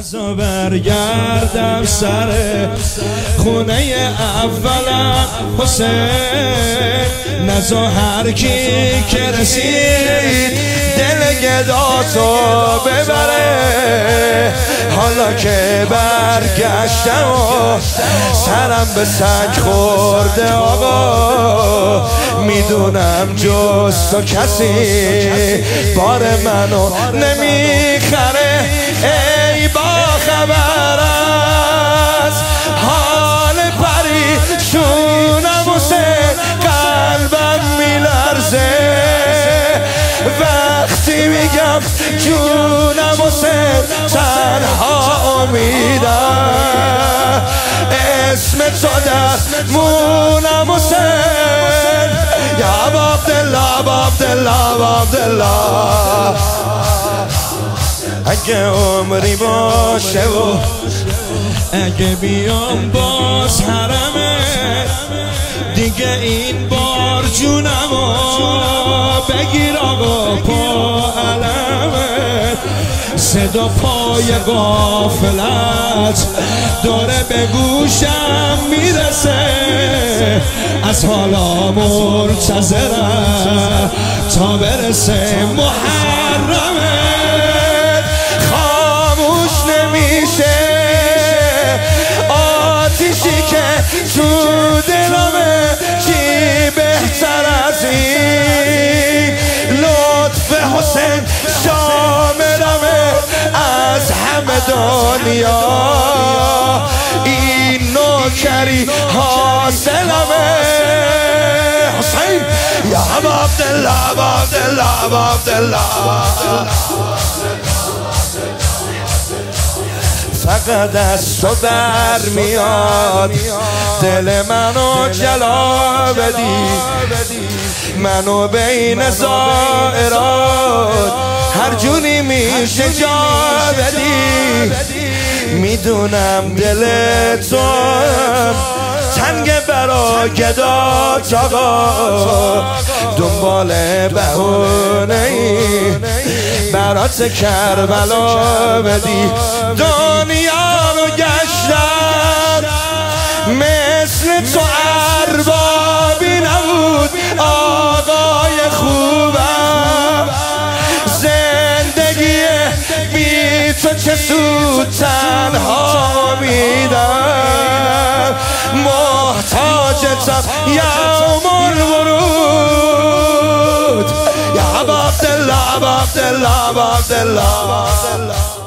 نزا برگردم سر خونه اولم حسین نزا هر کی که رسید دل گداتو ببره. حالا که برگشتم و سرم به سنگ خورده آقا. می‌دونم جز تو کسی بار منو نمی‌خره. با خبر از حال پریشونم و سه قلبم میلرزه. وقتی میگم جونم و سه تنها امیدم. اسم تو در مونم و سه. یا عبدالله عبدالله عبدالله. اگه عمری باشه و اگه بیام باز حرمه دیگه این بار جونم بگیر آقا پا علمه. صدا پای غافلت داره به گوشم می‌رسه. از حالا منتظرم تا برسه محرمه. تو دلمه چی بهتر از این؟ لطف حسین شاملمه از همه دنیا. این نوکری حاصلمه حسین یا عبدالله عبدالله عبدالله فقط از تو بر میاد. دل منو جلا بدی. منو بین زائرات. هر جونی میشه جا بدی. می‌دونم دل تو تنگ برا گدات آقا دنبال بهونه ای. برات کربلا بدی. تو چه سود تنها میدم؟ محتاجتم یوم الورود. یا عبدالله عبدالله عبدالله.